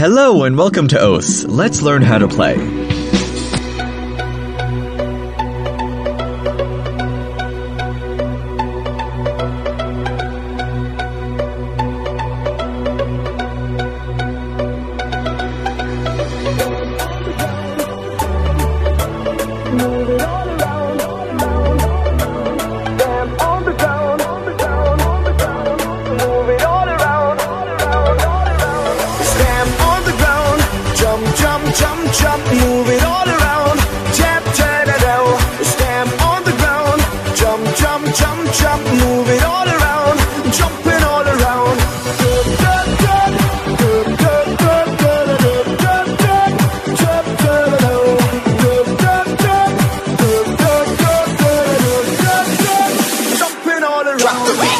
Hello and welcome to OSU. Let's learn how to play. Stamp Jump, move it all around. Tap, tap, tap tap, stamp on the ground. Jump, jump, jump, jump, move it all around. Jumping all around. Drop the beat.